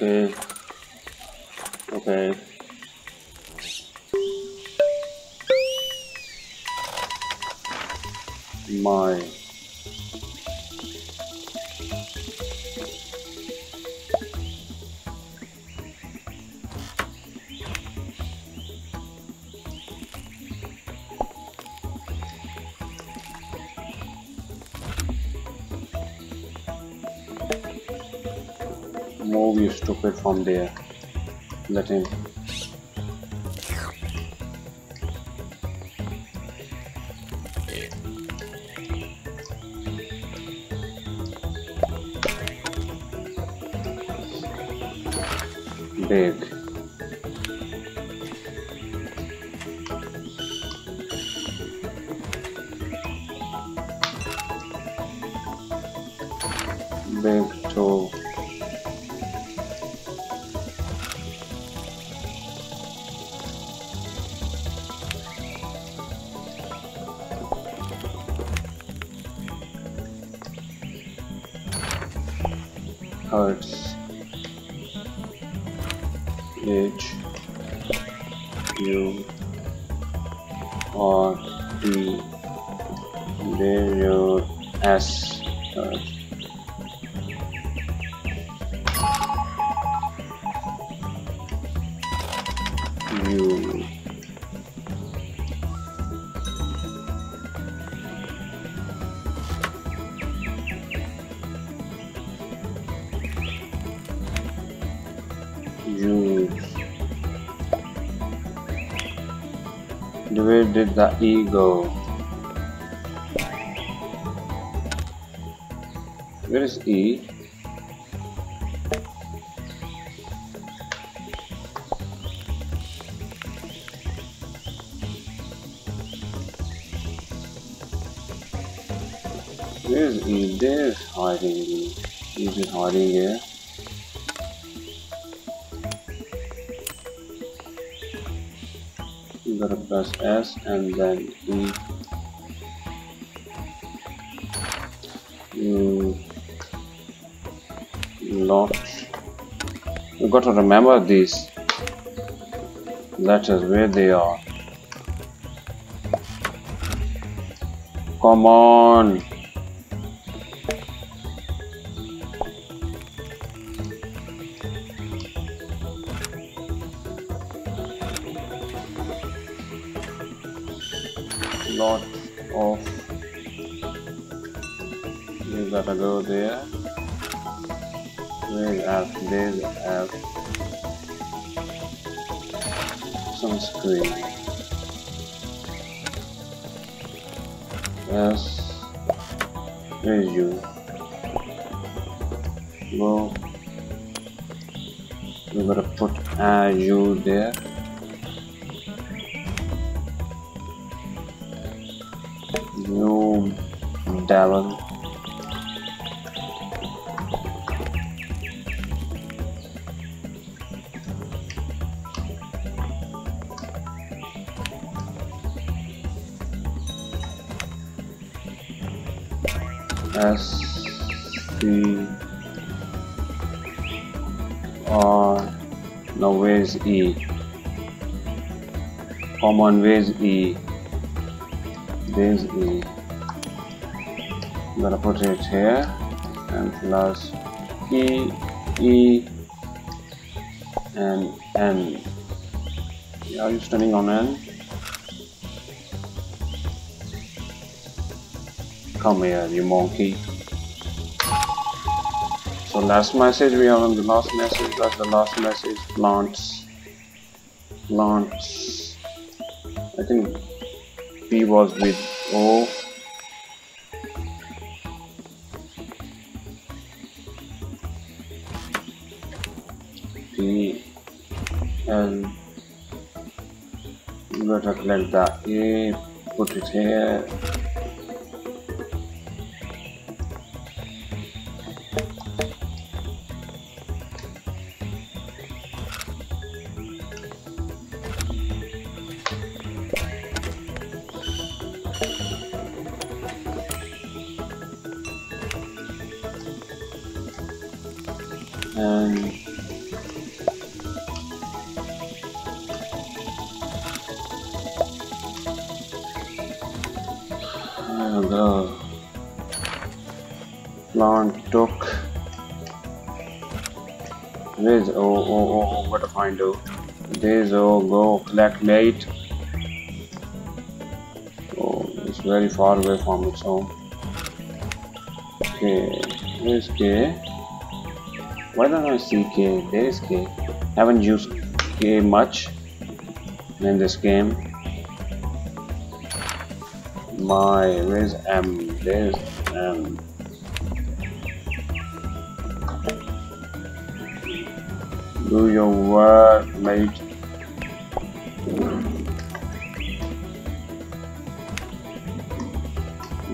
Okay. Okay. My. Move you stupid from there. Let him. Big. Big Hurts. H U R T there your S hurts. U use. Where did the E go? Where is E? Where is E? There's hiding E. He's is hiding here. You gotta press S and then E. Mm. Launch. You gotta remember these letters where they are. Come on. You gotta go there where's F there's F screen. yes. Where's you go. You gotta put a U there. New Devon. S C R now where's E? Common where's E? There's E. I'm gonna put it here and plus E E and N. Are you standing on N come here you monkey. So last message we are on the last message that's the last message plants plants I think P was with O. P. L. You gotta select the A put it here Um, the plant took this oh oh oh what a find do this oh go collect late oh it's very far away from its home. Okay this okay why don't I see K? There is K. Haven't used K much in this game. My where's M? There's M. Do your work, mate.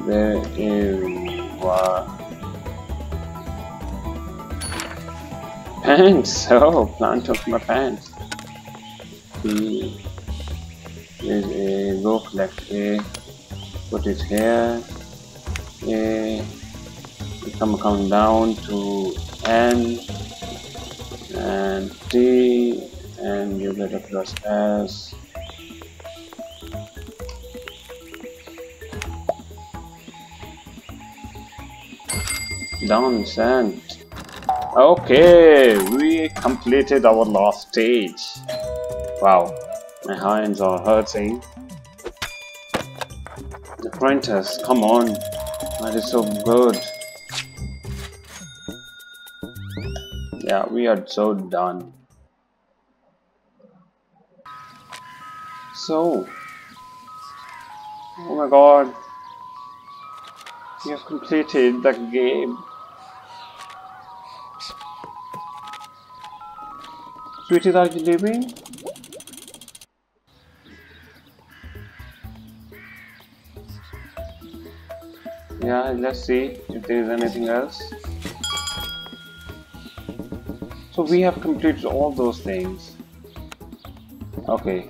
There is what? Pants! Oh, plant of my pants. He is a go collect A, put it here. A, come come down to N and T and you get a plus S down sent okay we completed our last stage. Wow my hands are hurting. The apprentice come on. That is so good. Yeah, we are so done. So, oh my god, we have completed the game. Sweetie, are leaving? Yeah, let's see if there is anything else. So we have completed all those things. Okay,